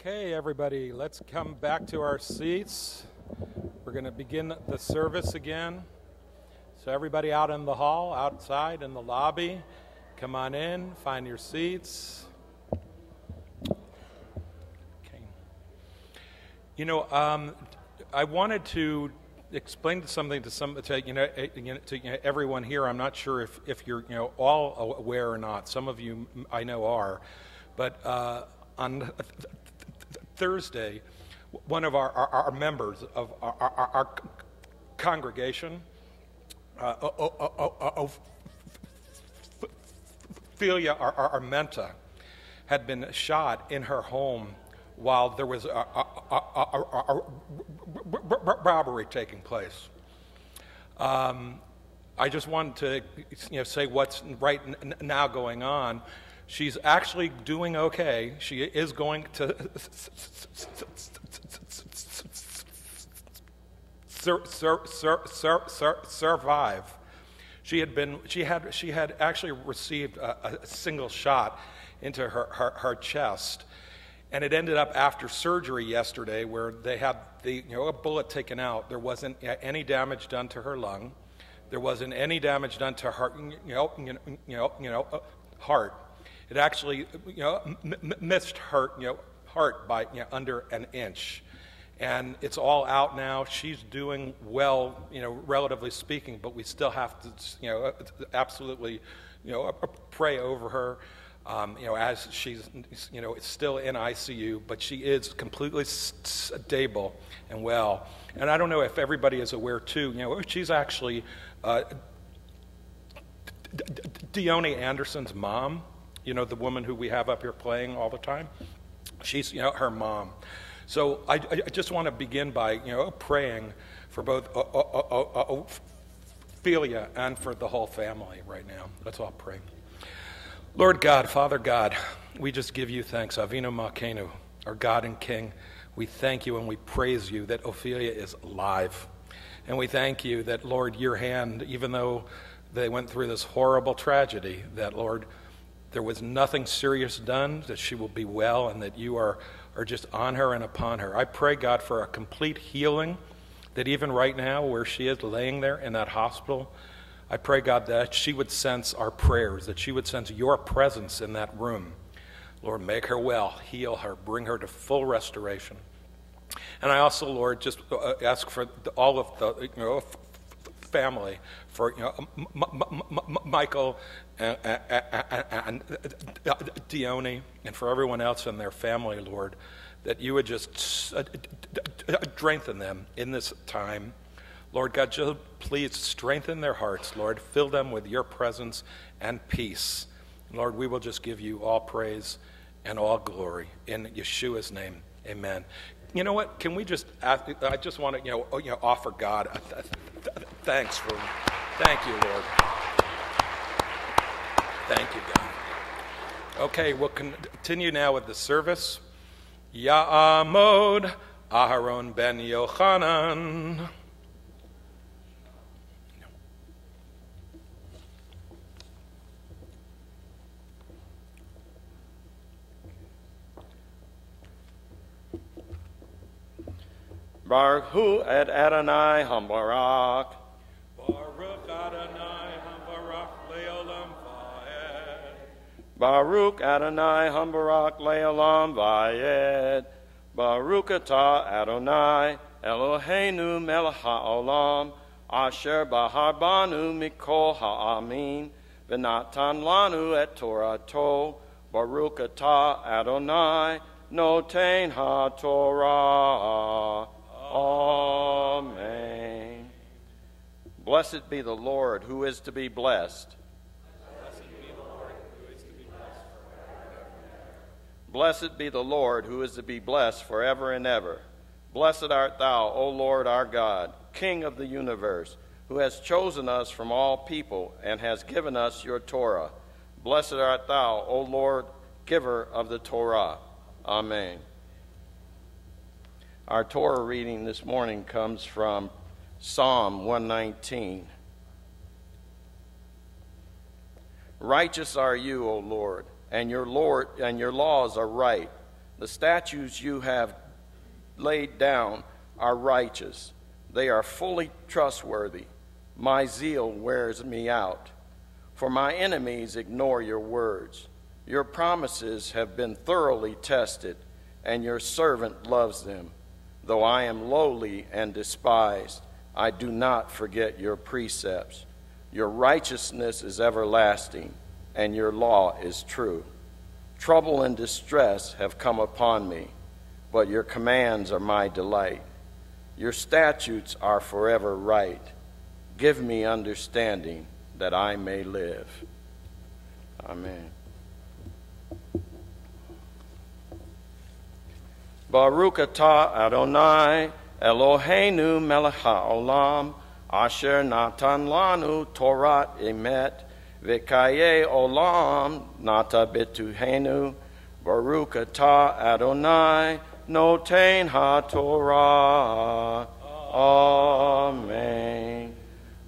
Okay, everybody, let's come back to our seats. We're going to begin the service again. So, everybody out in the hall, outside in the lobby, come on in, find your seats. Okay. You know, um, I wanted to explain something to some to you know, eh, to everyone here. I'm not sure if, if you're you know all aware or not. Some of you I know are, but uh, on Thursday, one of our, our, our members of our, our, our congregation, uh, Ophelia Armenta, had been shot in her home while there was a robbery taking place. Um, I just wanted to you know, say what's right now going on. She's actually doing okay. She is going to sur, sur, sur, survive. She had been, she had, she had actually received a, a single shot into her, her, her, chest. And it ended up after surgery yesterday where they had the, you know, a bullet taken out. There wasn't any damage done to her lung. There wasn't any damage done to her, you know, you know, you know, uh, heart. It actually, you know, missed her, you know, heart by you know, under an inch. And it's all out now. She's doing well, you know, relatively speaking, but we still have to, you know, absolutely, you know, pray over her. Um, you know, as she's, you know, it's still in ICU, but she is completely stable and well. And I don't know if everybody is aware too. You know, she's actually uh, Anderson's mom you know, the woman who we have up here playing all the time. She's, you know, her mom. So I, I just want to begin by, you know, praying for both uh, uh, uh, oh, Ophelia and for the whole family right now. Let's all pray. Lord God, Father God, we just give you thanks. Avinu Malkeinu, our God and King, we thank you and we praise you that Ophelia is alive. And we thank you that, Lord, your hand, even though they went through this horrible tragedy, that, Lord, there was nothing serious done, that she will be well, and that you are, are just on her and upon her. I pray, God, for a complete healing, that even right now, where she is laying there in that hospital, I pray, God, that she would sense our prayers, that she would sense your presence in that room. Lord, make her well, heal her, bring her to full restoration. And I also, Lord, just uh, ask for all of the you know, family, for you know, M- M- M- Michael and, and, and Dione, and for everyone else in their family, Lord, that you would just uh, strengthen them in this time. Lord God, just please strengthen their hearts, Lord. Fill them with your presence and peace. Lord, we will just give you all praise and all glory in Yeshua's name. Amen. You know what? Can we just? Ask, I just want to, you know, you know offer God thanks for. Thank you, Lord. Thank you, God. Okay, we'll continue now with the service. Ya'amod Aharon ben Yochanan. Baruch Hu et Adonai Hambarak. Baruch Adonai Hambarak Leolam Vayed. Baruch Atah Adonai Eloheinu Melech HaOlam Asher Baharbanu Mikol Ha'amin V'natan Lanu Et Torato Baruch Atah Adonai Noten HaTorah Amen. Blessed be the Lord who is to be blessed Blessed be the Lord, who is to be blessed forever and ever. Blessed art thou, O Lord our God, King of the universe, who has chosen us from all people and has given us your Torah. Blessed art thou, O Lord, giver of the Torah. Amen. Our Torah reading this morning comes from Psalm 119. Righteous are you, O Lord and your Lord and your laws are right. The statutes you have laid down are righteous, they are fully trustworthy. My zeal wears me out. For my enemies ignore your words. Your promises have been thoroughly tested, and your servant loves them. Though I am lowly and despised, I do not forget your precepts. Your righteousness is everlasting, and your law is true. Trouble and distress have come upon me, but your commands are my delight. Your statutes are forever right. Give me understanding that I may live. Amen. Baruch atah Adonai Eloheinu melech haolam asher natan lanu Torat emet v'kaye olam nata betuhenu Baruch atah Adonai noten ha-Torah. Amen.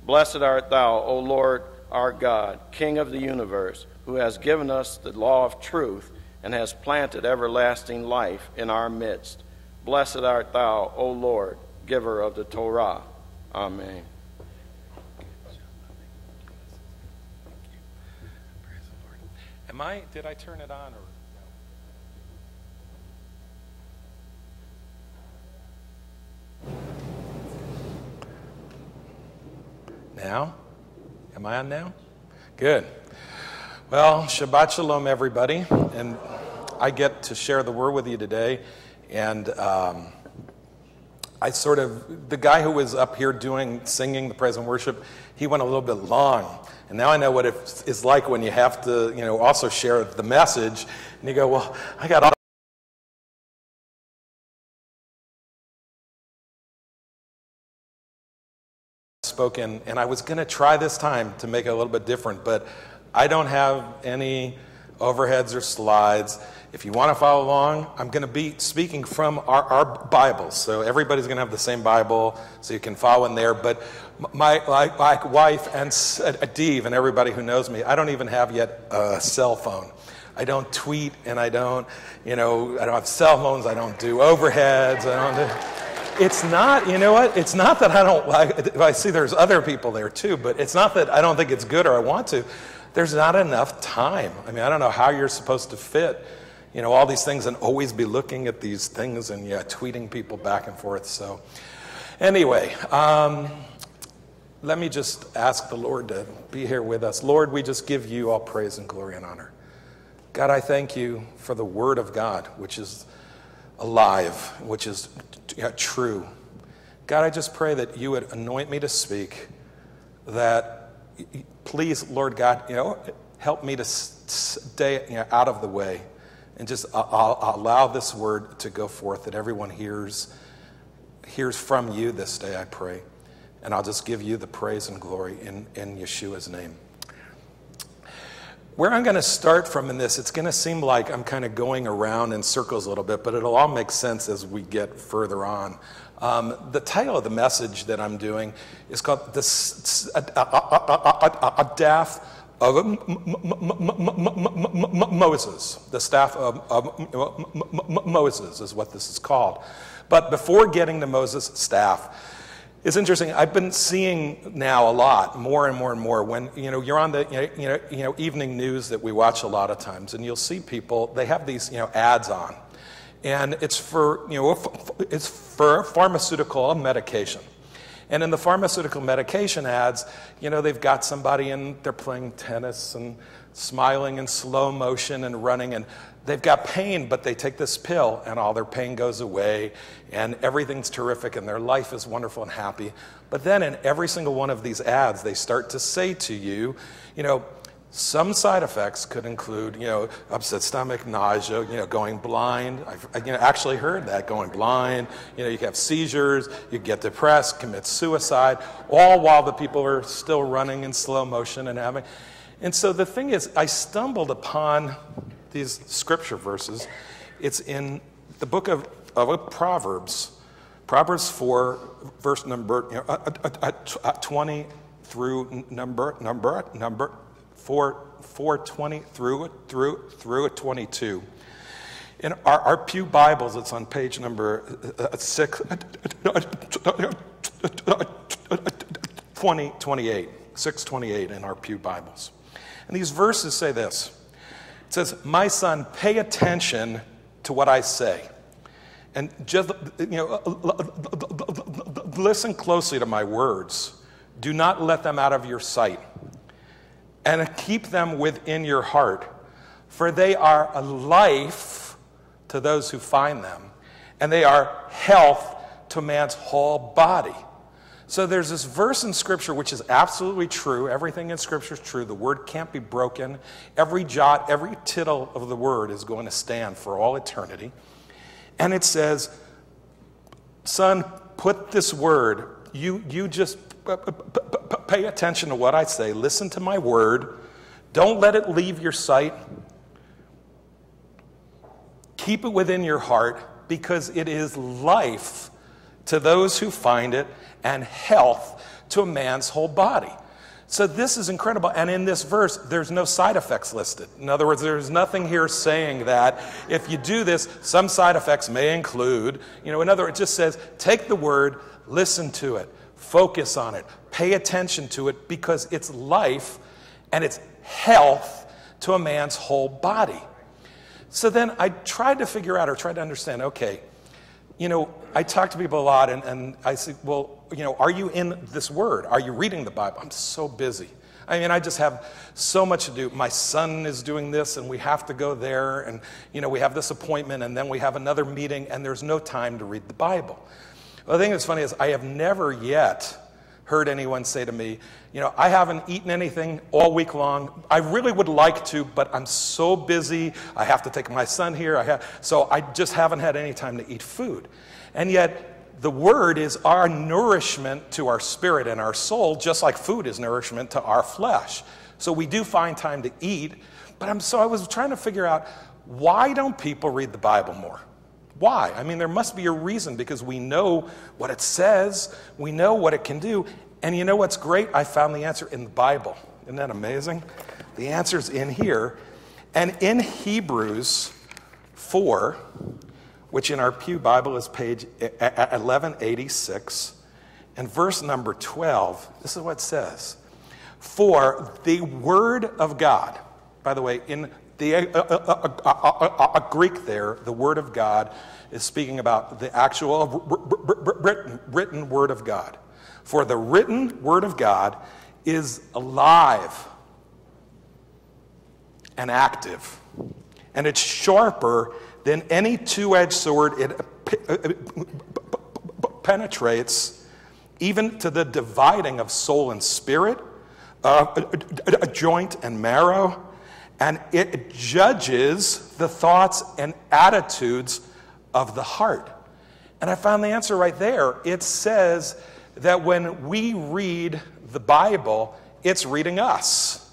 Blessed art thou, O Lord our God, King of the universe, who has given us the law of truth and has planted everlasting life in our midst. Blessed art thou, O Lord, giver of the Torah. Amen. Am I, did I turn it on or? Now? Am I on now? Good. Well, Shabbat Shalom, everybody. And I get to share the word with you today. And um, I sort of, the guy who was up here doing, singing the praise and worship, he went a little bit long. And now I know what it's like when you have to, you know, also share the message. And you go, well, I got all spoken, and I was going to try this time to make it a little bit different, but I don't have any overheads or slides. If you want to follow along, I'm going to be speaking from our, our Bibles. So everybody's going to have the same Bible, so you can follow in there. But my, my, my wife and uh, Dave and everybody who knows me, I don't even have yet a cell phone. I don't tweet and I don't, you know, I don't have cell phones. I don't do overheads. I don't do, it's not, you know what? It's not that I don't, I, I see there's other people there too, but it's not that I don't think it's good or I want to. There's not enough time. I mean, I don't know how you're supposed to fit, you know, all these things and always be looking at these things and, yeah, tweeting people back and forth. So, anyway, um, let me just ask the Lord to be here with us. Lord, we just give you all praise and glory and honor. God, I thank you for the word of God, which is alive, which is true. God, I just pray that you would anoint me to speak, that please, Lord God, you know, help me to stay you know, out of the way and just I'll, I'll allow this word to go forth that everyone hears hears from you this day, I pray. And I'll just give you the praise and glory in, in Yeshua's name. Where I'm going to start from in this, it's going to seem like I'm kind of going around in circles a little bit, but it'll all make sense as we get further on. Um, the title of the message that I'm doing is called the Staff of Moses. The Staff of Moses is what this is called. But before getting to Moses' staff, it's interesting. I've been seeing now a lot, more and more and more. When you know you're on the you know, you know evening news that we watch a lot of times, and you'll see people. They have these you know ads on, and it's for, you know, it's for pharmaceutical medication. And in the pharmaceutical medication ads, you know, they've got somebody and they're playing tennis and smiling in slow motion and running and they've got pain, but they take this pill and all their pain goes away and everything's terrific and their life is wonderful and happy. But then in every single one of these ads, they start to say to you, you know, some side effects could include, you know, upset stomach, nausea, you know, going blind. I've you know, actually heard that, going blind. You know, you have seizures, you get depressed, commit suicide, all while the people are still running in slow motion and having. And so the thing is, I stumbled upon these scripture verses. It's in the book of, of Proverbs, Proverbs 4, verse number you know, uh, uh, uh, 20 through number, number, number, 4, 420 through, through, through 22. In our, our Pew Bibles, it's on page number uh, uh six, uh, uh, 20, 28, 628 in our Pew Bibles. And these verses say this It says, My son, pay attention to what I say. And just, you know, listen closely to my words. Do not let them out of your sight. And keep them within your heart, for they are a life to those who find them, and they are health to man's whole body. So there's this verse in Scripture which is absolutely true. Everything in Scripture is true. The word can't be broken. Every jot, every tittle of the word is going to stand for all eternity. And it says, Son, put this word, you, you just pay attention to what I say, listen to my word, don't let it leave your sight. Keep it within your heart because it is life to those who find it and health to a man's whole body. So this is incredible. And in this verse, there's no side effects listed. In other words, there's nothing here saying that if you do this, some side effects may include, you know, in other words, it just says take the word, listen to it, focus on it, pay attention to it because it's life and it's health to a man's whole body. So then I tried to figure out or tried to understand okay, you know, I talk to people a lot and, and I say, well, you know, are you in this word? Are you reading the Bible? I'm so busy. I mean, I just have so much to do. My son is doing this, and we have to go there, and you know, we have this appointment, and then we have another meeting, and there's no time to read the Bible. Well, the thing that's funny is, I have never yet heard anyone say to me, you know, I haven't eaten anything all week long. I really would like to, but I'm so busy. I have to take my son here. I have, so I just haven't had any time to eat food. And yet, the word is our nourishment to our spirit and our soul, just like food is nourishment to our flesh. So we do find time to eat. But I'm so I was trying to figure out why don't people read the Bible more? Why? I mean, there must be a reason because we know what it says, we know what it can do. And you know what's great? I found the answer in the Bible. Isn't that amazing? The answer's in here. And in Hebrews 4, which in our Pew Bible is page 1186, and verse number 12, this is what it says For the Word of God, by the way, in the uh uh uh, uh, uh, uh, Greek there, the Word of God is speaking about the actual written, written Word of God. For the written Word of God is alive and active, and it's sharper than any two edged sword. It penetrates even to the dividing of soul and spirit, uh, a joint and marrow and it judges the thoughts and attitudes of the heart. And I found the answer right there. It says that when we read the Bible, it's reading us.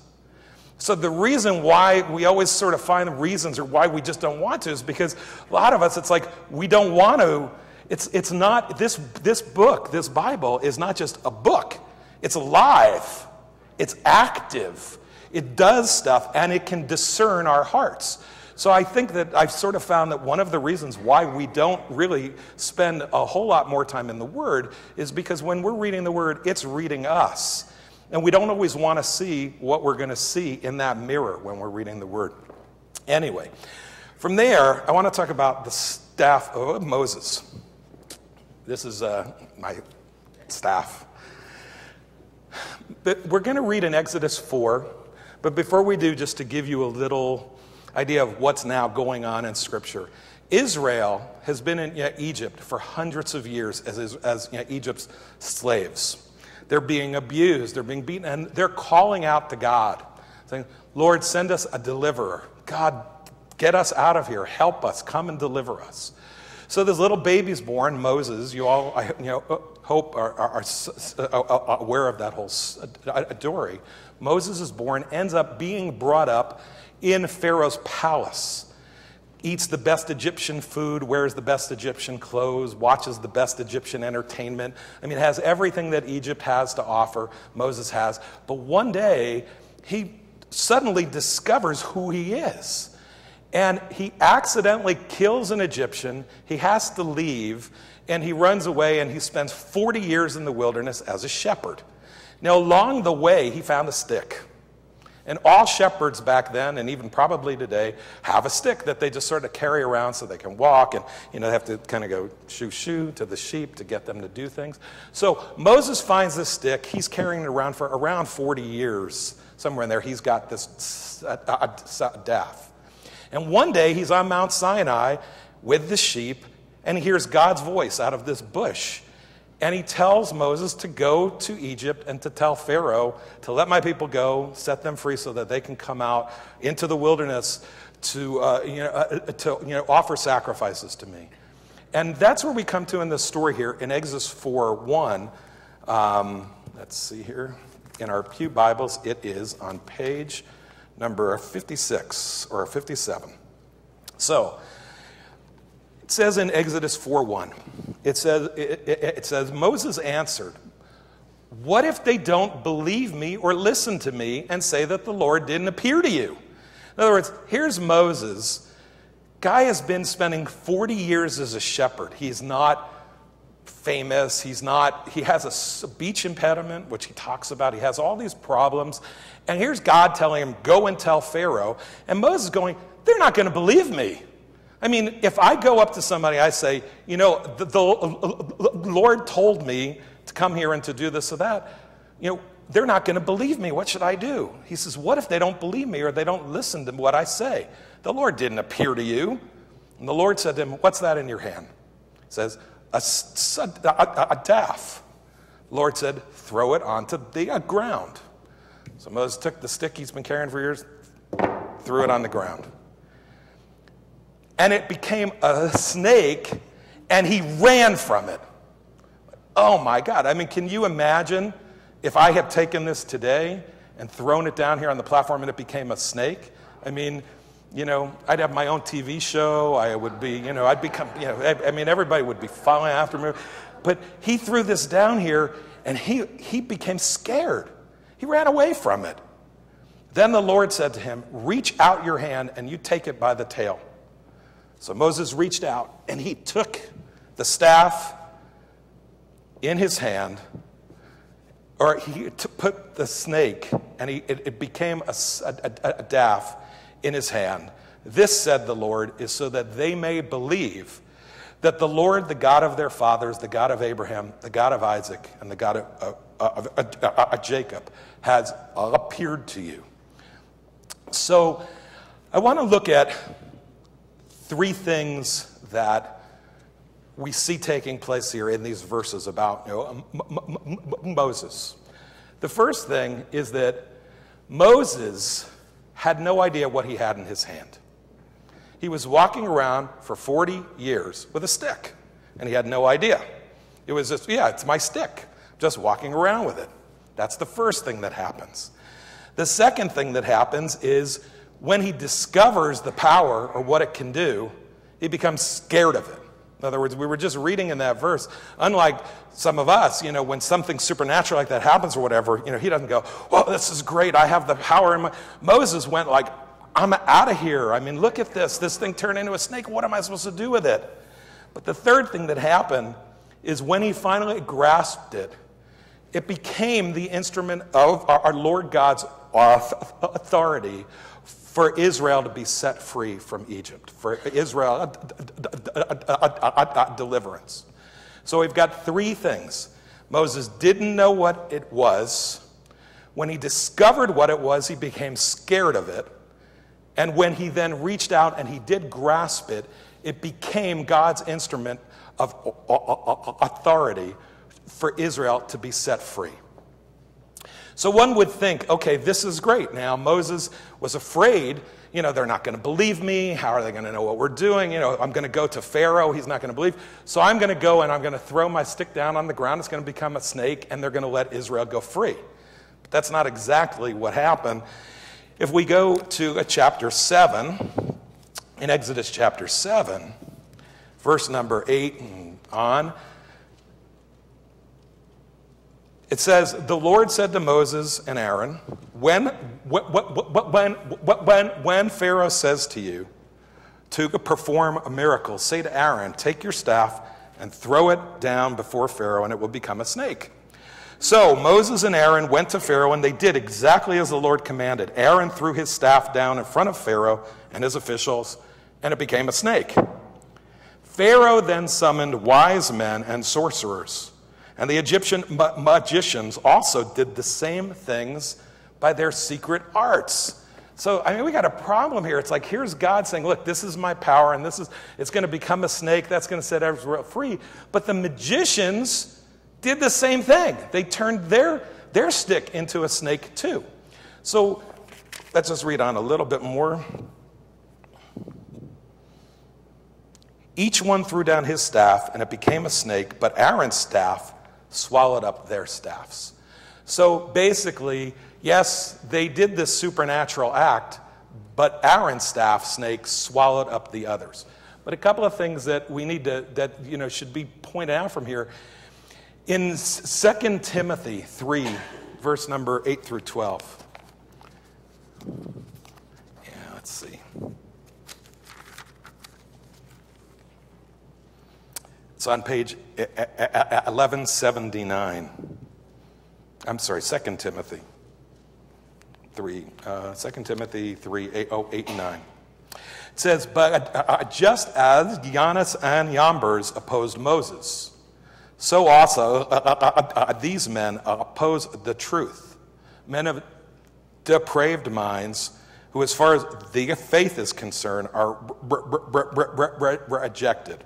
So the reason why we always sort of find the reasons or why we just don't want to is because a lot of us, it's like we don't want to. It's, it's not, this, this book, this Bible, is not just a book, it's alive, it's active. It does stuff and it can discern our hearts. So I think that I've sort of found that one of the reasons why we don't really spend a whole lot more time in the Word is because when we're reading the Word, it's reading us. And we don't always want to see what we're going to see in that mirror when we're reading the Word. Anyway, from there, I want to talk about the staff of Moses. This is uh, my staff. But we're going to read in Exodus 4 but before we do, just to give you a little idea of what's now going on in Scripture, Israel has been in Egypt for hundreds of years as, as Egypt's slaves. They're being abused, they're being beaten, and they're calling out to God, saying, Lord, send us a deliverer. God, get us out of here. Help us. Come and deliver us. So this little baby's born, Moses. You all, you know, uh, hope are, are, are uh, uh, uh, aware of that whole story. Moses is born, ends up being brought up in Pharaoh's palace, eats the best Egyptian food, wears the best Egyptian clothes, watches the best Egyptian entertainment. I mean, has everything that Egypt has to offer, Moses has. But one day, he suddenly discovers who he is. And he accidentally kills an Egyptian. He has to leave, and he runs away, and he spends 40 years in the wilderness as a shepherd. Now, along the way, he found a stick. And all shepherds back then, and even probably today, have a stick that they just sort of carry around so they can walk and, you know, they have to kind of go shoo shoo to the sheep to get them to do things. So Moses finds this stick. He's carrying it around for around 40 years. Somewhere in there, he's got this staff. And one day, he's on Mount Sinai with the sheep, and he hears God's voice out of this bush. And he tells Moses to go to Egypt and to tell Pharaoh to let my people go, set them free so that they can come out into the wilderness to, uh, you, know, uh, to you know, offer sacrifices to me. And that's where we come to in this story here in Exodus 4 1. Um, let's see here. In our Pew Bibles, it is on page number 56 or 57. So, it says in Exodus 4:1, it says, it, it, it says, Moses answered, What if they don't believe me or listen to me and say that the Lord didn't appear to you? In other words, here's Moses. Guy has been spending 40 years as a shepherd. He's not famous. He's not, he has a speech impediment, which he talks about. He has all these problems. And here's God telling him, Go and tell Pharaoh. And Moses going, They're not going to believe me. I mean, if I go up to somebody, I say, you know, the, the, Lord told me to come here and to do this or that, you know, they're not going to believe me. What should I do? He says, What if they don't believe me or they don't listen to what I say? The Lord didn't appear to you. And the Lord said to him, What's that in your hand? He says, A, a, a, daff. The Lord said, Throw it onto the uh, ground. So Moses took the stick he's been carrying for years, threw it on the ground and it became a snake, and he ran from it. Oh my God. I mean, can you imagine if I had taken this today and thrown it down here on the platform and it became a snake? I mean, you know, I'd have my own TV show. I would be, you know, I'd become, you know, I, mean, everybody would be following after me. But he threw this down here and he, he became scared. He ran away from it. Then the Lord said to him, Reach out your hand and you take it by the tail. So Moses reached out and he took the staff in his hand, or he put the snake and he, it, it became a, a, a daff in his hand. This, said the Lord, is so that they may believe that the Lord, the God of their fathers, the God of Abraham, the God of Isaac, and the God of, of, of, of Jacob, has appeared to you. So I want to look at three things that we see taking place here in these verses about you know, Moses. The first thing is that Moses had no idea what he had in his hand. He was walking around for 40 years with a stick, and he had no idea. It was just, yeah, it's my stick, just walking around with it. That's the first thing that happens. The second thing that happens is when he discovers the power or what it can do, he becomes scared of it. In other words, we were just reading in that verse, unlike some of us, you know, when something supernatural like that happens or whatever, you know, he doesn't go, well, this is great. I have the power in my. Moses went like, I'm out of here. I mean, look at this. This thing turned into a snake. What am I supposed to do with it? But the third thing that happened is when he finally grasped it, it became the instrument of our Lord God's authority for Israel to be set free from Egypt, for Israel, deliverance. So we've got three things. Moses didn't know what it was. When he discovered what it was, he became scared of it. And when he then reached out and he did grasp it, it became God's instrument of authority for Israel to be set free. So one would think, okay, this is great. Now, Moses was afraid, you know, they're not going to believe me. How are they going to know what we're doing? You know, I'm going to go to Pharaoh. He's not going to believe. So I'm going to go and I'm going to throw my stick down on the ground. It's going to become a snake, and they're going to let Israel go free. But that's not exactly what happened. If we go to chapter 7, in Exodus chapter 7, verse number 8 and on, it says, The Lord said to Moses and Aaron, When, when, when, when, when Pharaoh says to you, to perform a miracle, say to Aaron, Take your staff and throw it down before Pharaoh, and it will become a snake. So Moses and Aaron went to Pharaoh, and they did exactly as the Lord commanded. Aaron threw his staff down in front of Pharaoh and his officials, and it became a snake. Pharaoh then summoned wise men and sorcerers, and the Egyptian ma- magicians also did the same things by their secret arts. So, I mean, we got a problem here. It's like, here's God saying, look, this is my power, and this is, it's going to become a snake, that's going to set everyone free. But the magicians did the same thing. They turned their, their stick into a snake, too. So, let's just read on a little bit more. Each one threw down his staff, and it became a snake, but Aaron's staff swallowed up their staffs. So basically, yes, they did this supernatural act, but Aaron's staff snake swallowed up the others. But a couple of things that we need to, that, you know, should be pointed out from here. In 2 Timothy 3, verse number 8 through 12. Yeah, let's see. It's on page 1179. I'm sorry, 2 Timothy 3. Uh, 2 Timothy 3, 8, oh, 8 and 9. It says, But uh, uh, just as Jannes and Jambres opposed Moses, so also uh, uh, uh, these men oppose the truth. Men of depraved minds who, as far as the faith is concerned, are rejected.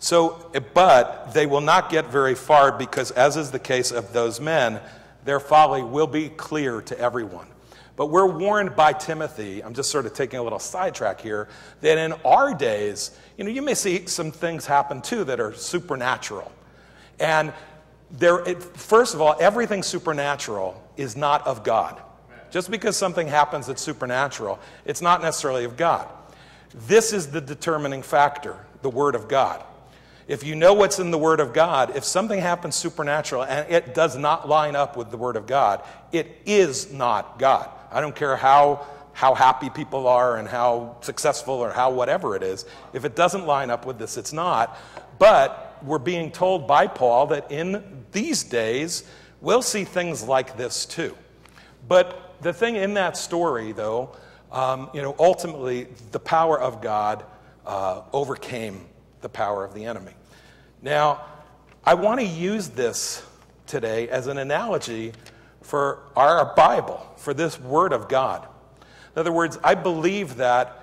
So, but they will not get very far because, as is the case of those men, their folly will be clear to everyone. But we're warned by Timothy, I'm just sort of taking a little sidetrack here, that in our days, you know, you may see some things happen too that are supernatural. And there, it, first of all, everything supernatural is not of God. Just because something happens that's supernatural, it's not necessarily of God. This is the determining factor, the Word of God. If you know what's in the Word of God, if something happens supernatural and it does not line up with the Word of God, it is not God. I don't care how, how happy people are and how successful or how whatever it is. If it doesn't line up with this, it's not. But we're being told by Paul that in these days, we'll see things like this too. But the thing in that story, though, um, you know, ultimately, the power of God uh, overcame the power of the enemy. Now, I want to use this today as an analogy for our Bible, for this Word of God. In other words, I believe that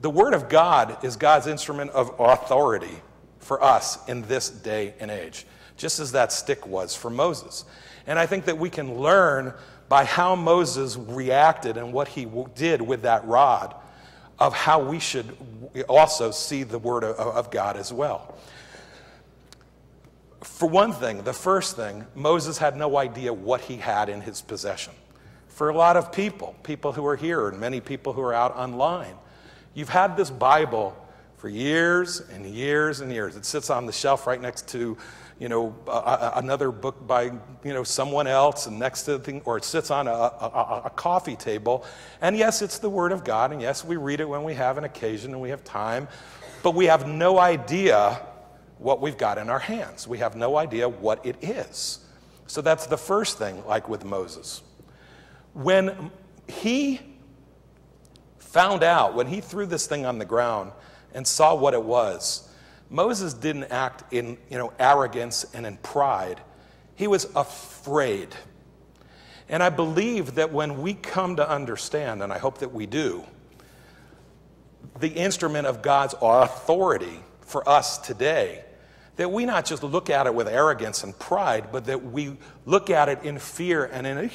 the Word of God is God's instrument of authority for us in this day and age, just as that stick was for Moses. And I think that we can learn by how Moses reacted and what he did with that rod of how we should also see the Word of God as well. For one thing, the first thing, Moses had no idea what he had in his possession. For a lot of people, people who are here and many people who are out online, you've had this Bible for years and years and years. It sits on the shelf right next to, you know, a, another book by, you know, someone else, and next to the thing, or it sits on a, a, a coffee table. And yes, it's the Word of God, and yes, we read it when we have an occasion and we have time, but we have no idea what we've got in our hands. We have no idea what it is. So that's the first thing, like with Moses. When he found out, when he threw this thing on the ground and saw what it was, Moses didn't act in you know, arrogance and in pride. He was afraid. And I believe that when we come to understand, and I hope that we do, the instrument of God's authority for us today that we not just look at it with arrogance and pride, but that we look at it in fear and in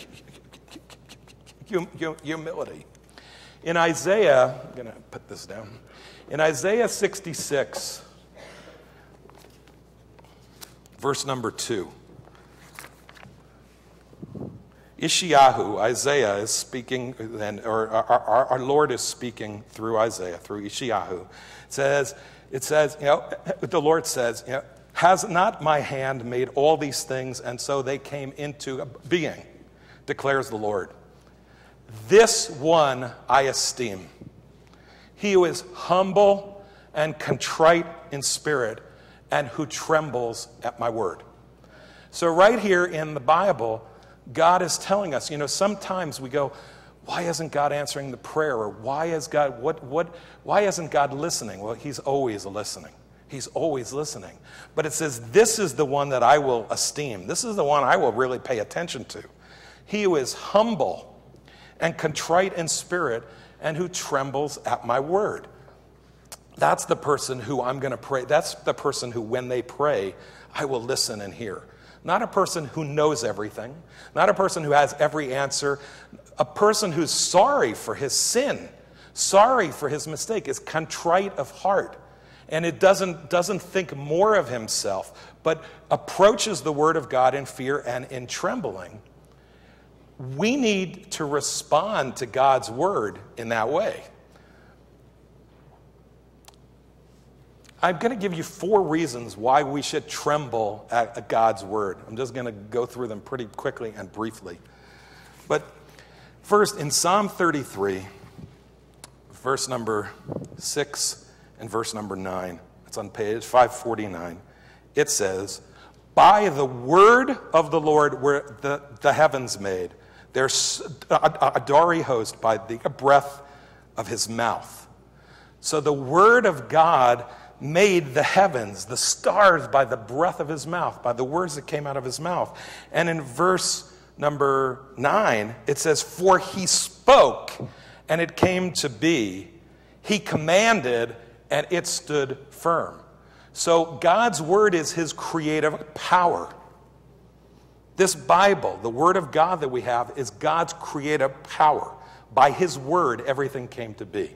humility. In Isaiah, I'm going to put this down. In Isaiah 66, verse number 2, Yeshayahu, Isaiah is speaking, or our, our, Lord is speaking through Isaiah, through Yeshayahu. Says, it says, you know, the Lord says, you know, has not my hand made all these things, and so they came into being, declares the Lord. This one I esteem. He who is humble and contrite in spirit, and who trembles at my word. So, right here in the Bible, God is telling us, you know, sometimes we go, why isn't God answering the prayer? Or why is God, what, what, why isn't God listening? Well, He's always listening. He's always listening. But it says, This is the one that I will esteem. This is the one I will really pay attention to. He who is humble and contrite in spirit and who trembles at my word. That's the person who I'm going to pray. That's the person who, when they pray, I will listen and hear. Not a person who knows everything, not a person who has every answer, a person who's sorry for his sin, sorry for his mistake, is contrite of heart. And it doesn't, doesn't think more of himself, but approaches the word of God in fear and in trembling. We need to respond to God's word in that way. I'm going to give you four reasons why we should tremble at God's word. I'm just going to go through them pretty quickly and briefly. But first, in Psalm 33, verse number 6 and verse number 9, it's on page 549, it says, By the word of the Lord were the, the heavens made, there's a, a, a host by the breath of his mouth. So the word of God made the heavens, the stars by the breath of his mouth, by the words that came out of his mouth. And in verse number nine, it says, For he spoke, and it came to be. He commanded, and it stood firm. So God's word is his creative power. This Bible, the word of God that we have, is God's creative power. By his word, everything came to be.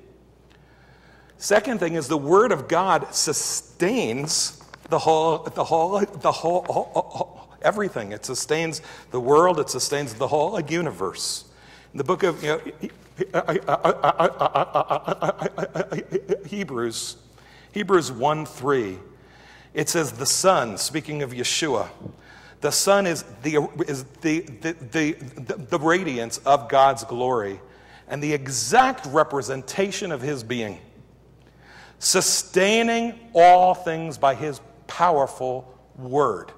Second thing is the Word of God sustains the whole, the whole, the whole, everything. It sustains the world. It sustains the whole universe. In the book of Hebrews, Hebrews 1 3, it says, The Son, speaking of Yeshua, the Son is the, is the, the, the, the radiance of God's glory and the exact representation of His being sustaining all things by his powerful word.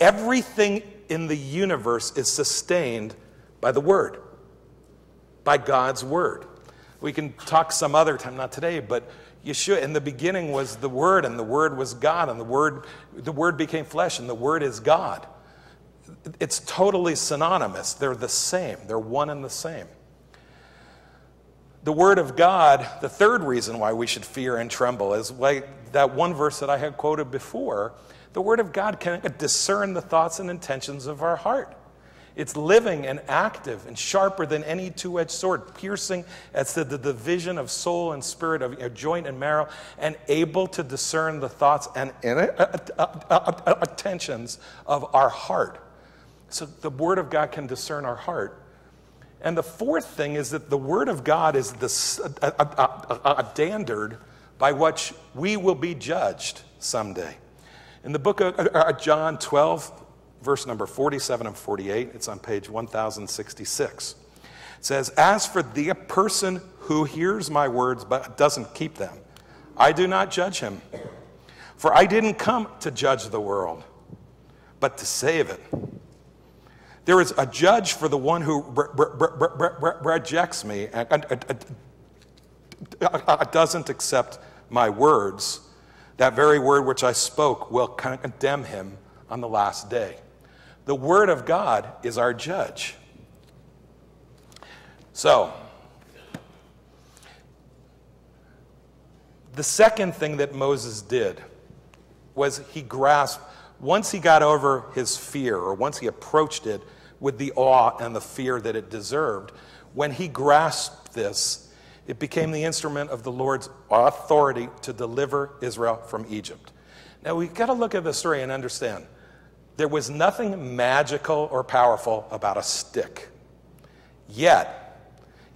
Everything in the universe is sustained by the word, by God's word. We can talk some other time, not today, but Yeshua in the beginning was the word, and the word was God, and the word, the word became flesh, and the word is God. It's totally synonymous. They're the same, they're one and the same the Word of God, the third reason why we should fear and tremble is like that one verse that I had quoted before. The Word of God can discern the thoughts and intentions of our heart. It's living and active and sharper than any two edged sword, piercing as to the division of soul and spirit, of joint and marrow, and able to discern the thoughts and intentions of our heart. So the Word of God can discern our heart. And the fourth thing is that the Word of God is the, standard by which we will be judged someday. In the book of uh, John 12, verse number 47 and 48, it's on page 1066. It says, As for the person who hears my words but doesn't keep them, I do not judge him. For I didn't come to judge the world, but to save it. There is a judge for the one who re- re- re- rejects me and doesn't accept my words. That very word which I spoke will condemn him on the last day. The word of God is our judge. So, the second thing that Moses did was he grasped, once he got over his fear, or once he approached it, with the awe and the fear that it deserved. When he grasped this, it became the instrument of the Lord's authority to deliver Israel from Egypt. Now we've got to look at the story and understand there was nothing magical or powerful about a stick. Yet,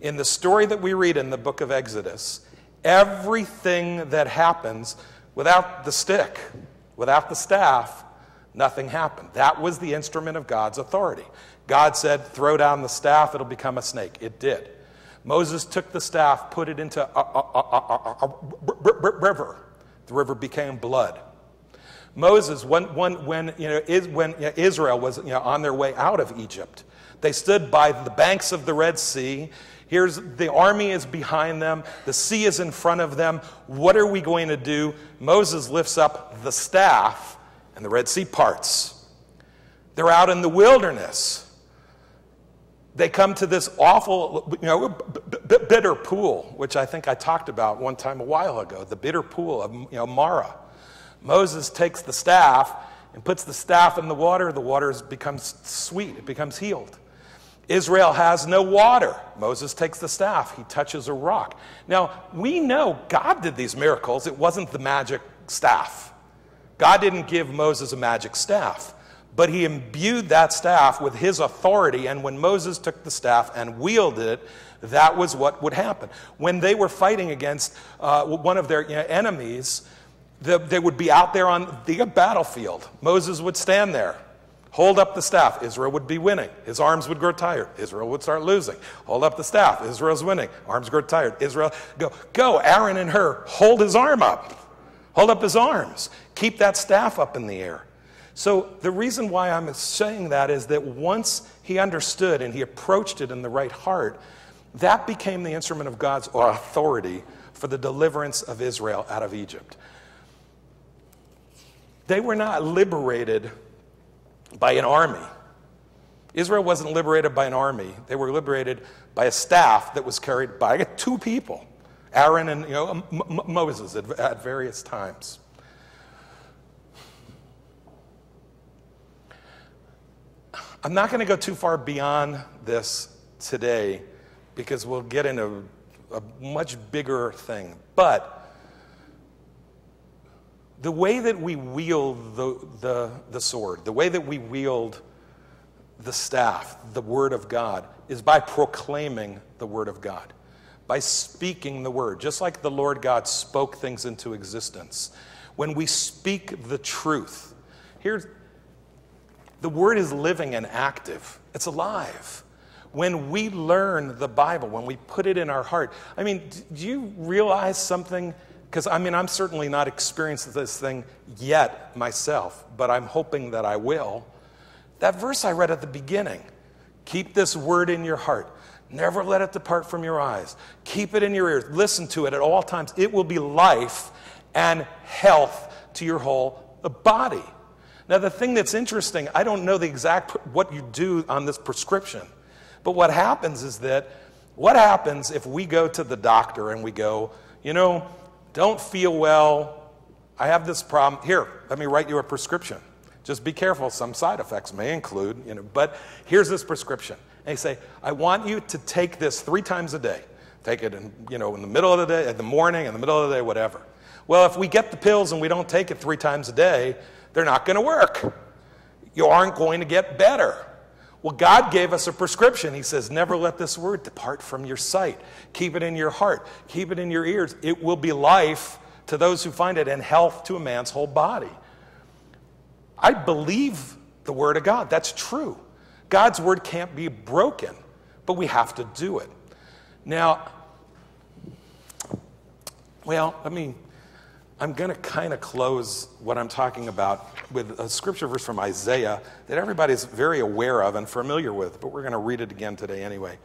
in the story that we read in the book of Exodus, everything that happens without the stick, without the staff, nothing happened. That was the instrument of God's authority. God said, throw down the staff, it'll become a snake. It did. Moses took the staff, put it into a, river. The river became blood. Moses, when, when, when, you know, is, when you know, Israel was you know, on their way out of Egypt, they stood by the banks of the Red Sea. Here's the army is behind them, the sea is in front of them. What are we going to do? Moses lifts up the staff, and the Red Sea parts. They're out in the wilderness. They come to this awful, you know, bitter pool, which I think I talked about one time a while ago, the bitter pool of you know, Marah. Moses takes the staff and puts the staff in the water. The water becomes sweet, it becomes healed. Israel has no water. Moses takes the staff, he touches a rock. Now, we know God did these miracles, it wasn't the magic staff. God didn't give Moses a magic staff, but he imbued that staff with his authority. And when Moses took the staff and wielded it, that was what would happen. When they were fighting against uh, one of their you know, enemies, the, they would be out there on the battlefield. Moses would stand there Hold up the staff. Israel would be winning. His arms would grow tired. Israel would start losing. Hold up the staff. Israel's winning. Arms grow tired. Israel, go, go. Aaron and Hur, hold his arm up. Hold up his arms. Keep that staff up in the air. So the reason why I'm saying that is that once he understood and he approached it in the right heart, that became the instrument of God's authority for the deliverance of Israel out of Egypt. They were not liberated by an army. Israel wasn't liberated by an army, they were liberated by a staff that was carried by two people Aaron and you know, Moses at, at various times. I'm not going to go too far beyond this today because we'll get into a much bigger thing. But the way that we wield the, the, the sword, the way that we wield the staff, the Word of God, is by proclaiming the Word of God, by speaking the Word, just like the Lord God spoke things into existence. When we speak the truth, here's the Word is living and active, it's alive. When we learn the Bible, when we put it in our heart, I mean, do you realize something? Because I mean, I'm certainly not experienced this thing yet myself, but I'm hoping that I will. That verse I read at the beginning keep this word in your heart. Never let it depart from your eyes. Keep it in your ears. Listen to it at all times. It will be life and health to your whole uh, body. Now, the thing that's interesting, I don't know the exact what you do on this prescription, but what happens is that what happens if we go to the doctor and we go, you know, don't feel well. I have this problem. Here, let me write you a prescription. Just be careful. Some side effects may include, you know, but here's this prescription. And they say, I want you to take this three times a day. Take it in, you know, in the middle of the day, in the morning, in the middle of the day, whatever. Well, if we get the pills and we don't take it three times a day, they're not going to work. You aren't going to get better. Well, God gave us a prescription. He says, Never let this word depart from your sight. Keep it in your heart, keep it in your ears. It will be life to those who find it and health to a man's whole body. I believe the word of God. That's true. God's word can't be broken, but we have to do it. Now, well, let me I'm going to kind of close what I'm talking about with a scripture verse from Isaiah that everybody's very aware of and familiar with, but we're going to read it again today anyway.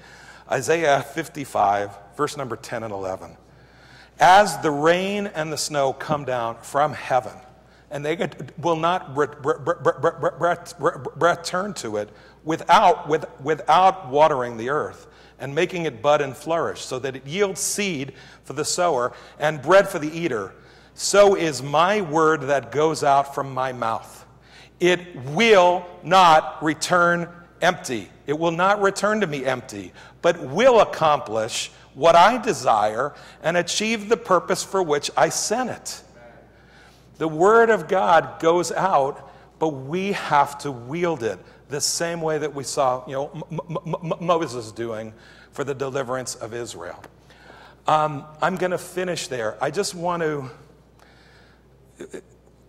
Isaiah 55, verse number 10 and 11. As the rain and the snow come down from heaven, and they will not return to it without, with, without watering the earth and making it bud and flourish, so that it yields seed for the sower and bread for the eater so is my word that goes out from my mouth. It will not return empty. It will not return to me empty, but will accomplish what I desire and achieve the purpose for which I sent it. The word of God goes out, but we have to wield it the same way that we saw you know, Moses doing for the deliverance of Israel. Um, I'm going to finish there. I just want to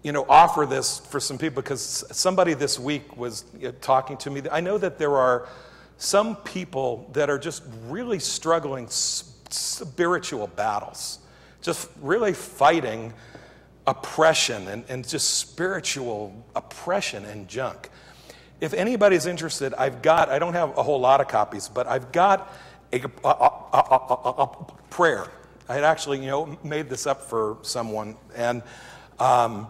you know, offer this for some people because somebody this week was talking to me. I know that there are some people that are just really struggling spiritual battles, just really fighting oppression and, and just spiritual oppression and junk. If anybody's interested, I've got, I don't have a whole lot of copies, but I've got a, a, a, a prayer. I had actually, you know, made this up for someone, and um,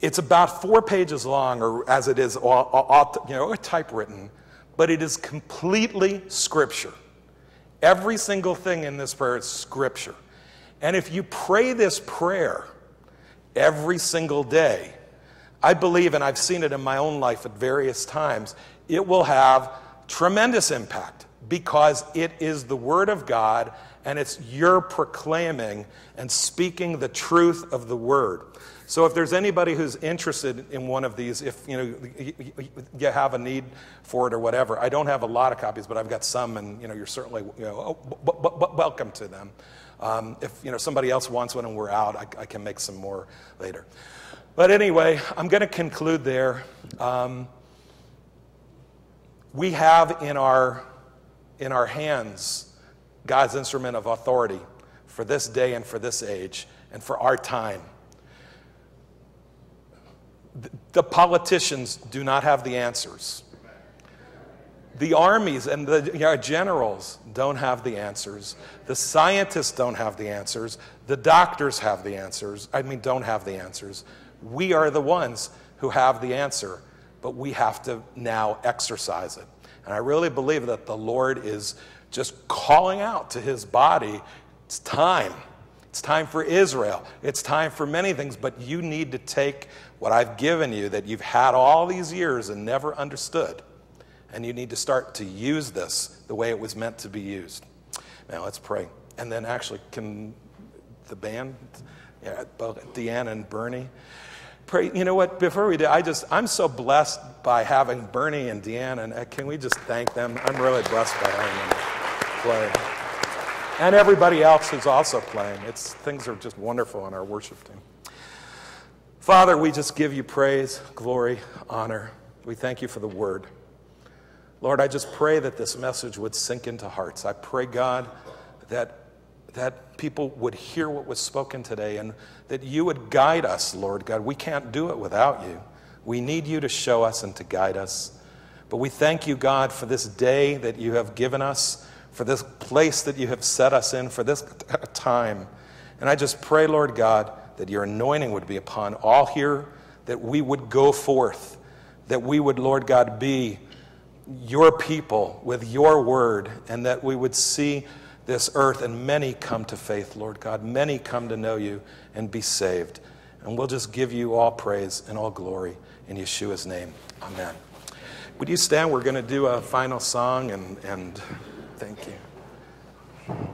it's about four pages long, or as it is, you know, typewritten, but it is completely scripture. Every single thing in this prayer is scripture. And if you pray this prayer every single day, I believe, and I've seen it in my own life at various times, it will have tremendous impact because it is the Word of God and it's your proclaiming and speaking the truth of the Word. So if there's anybody who's interested in one of these, if you know you have a need for it or whatever, I don't have a lot of copies, but I've got some, and you know you're certainly you know oh, welcome to them. Um, if you know somebody else wants one and we're out, I, I can make some more later. But anyway, I'm going to conclude there. Um, we have in our in our hands God's instrument of authority for this day and for this age and for our time. The politicians do not have the answers. The armies and the you know, generals don't have the answers. The scientists don't have the answers. The doctors have the answers. I mean, don't have the answers. We are the ones who have the answer, but we have to now exercise it. And I really believe that the Lord is just calling out to his body it's time. It's time for Israel. It's time for many things, but you need to take what I've given you that you've had all these years and never understood. And you need to start to use this the way it was meant to be used. Now let's pray. And then actually, can the band, yeah, both Deanna and Bernie, pray. You know what? Before we do, I just I'm so blessed by having Bernie and Deanna. And uh, can we just thank them? I'm really blessed by having them play, and everybody else who's also playing. It's things are just wonderful in our worship team. Father, we just give you praise, glory, honor. We thank you for the word. Lord, I just pray that this message would sink into hearts. I pray, God, that, that people would hear what was spoken today and that you would guide us, Lord God. We can't do it without you. We need you to show us and to guide us. But we thank you, God, for this day that you have given us, for this place that you have set us in, for this time. And I just pray, Lord God, that your anointing would be upon all here, that we would go forth, that we would, Lord God, be your people with your word, and that we would see this earth and many come to faith, Lord God. Many come to know you and be saved. And we'll just give you all praise and all glory in Yeshua's name. Amen. Would you stand? We're going to do a final song, and, and thank you.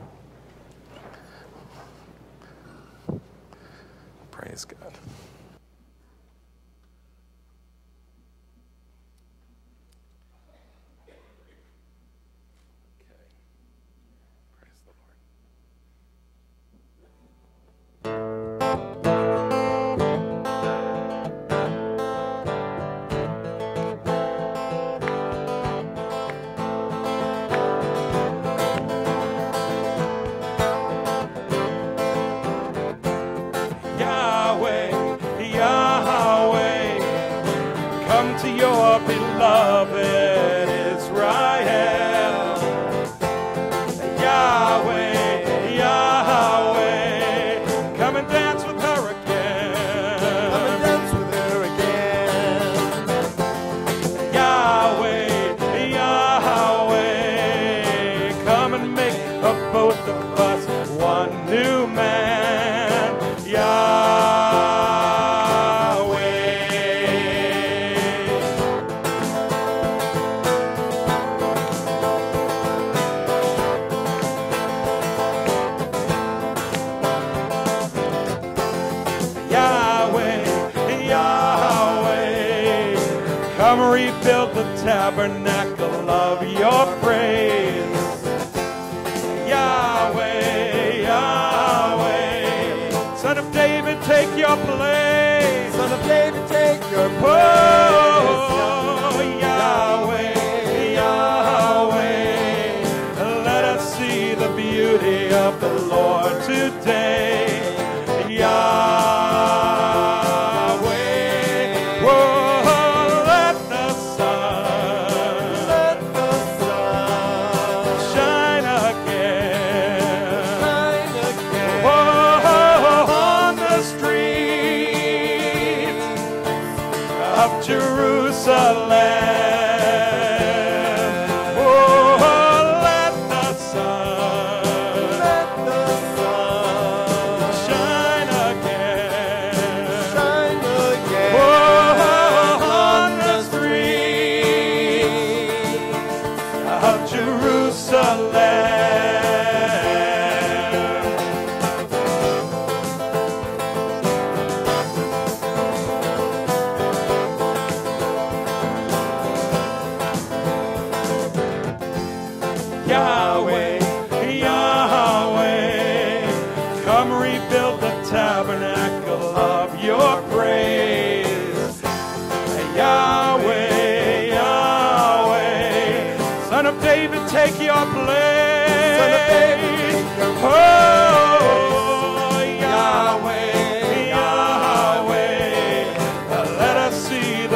Praise God.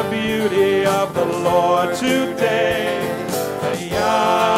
The beauty of the Lord today. Yahweh,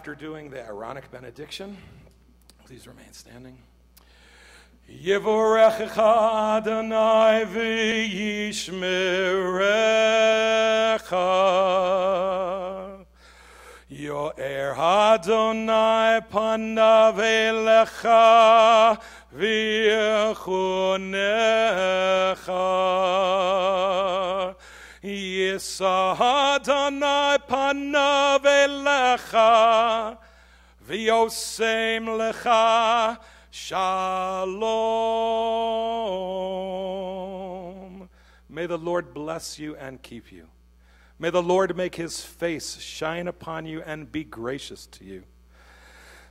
after doing the Aaronic benediction. Please remain standing. Yevorechecha Adonai v'yishmerecha. Yo'er Adonai panav elecha v'yechunecha. Yisa panav elecha v'yosem lecha shalom. May the Lord bless you and keep you. May the Lord make his face shine upon you and be gracious to you.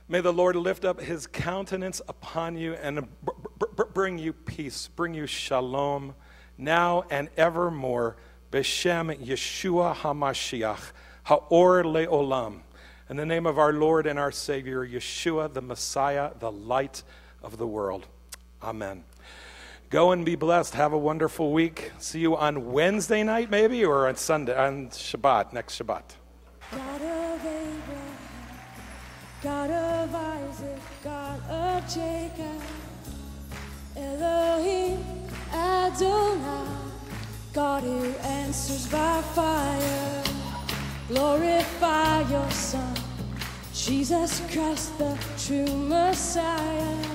May the Lord lift up his countenance upon you and br- br- br- bring you peace, bring you shalom, now and evermore. Beshem Yeshua HaMashiach, Ha'or Le'olam. In the name of our Lord and our Savior, Yeshua, the Messiah, the light of the world. Amen. Go and be blessed. Have a wonderful week. See you on Wednesday night, maybe, or on Sunday, on Shabbat, next Shabbat. God of Abraham, God of Isaac, God of Jacob, Elohim, Adonai, God who answers by fire. Glorify your Son, Jesus Christ, the true Messiah.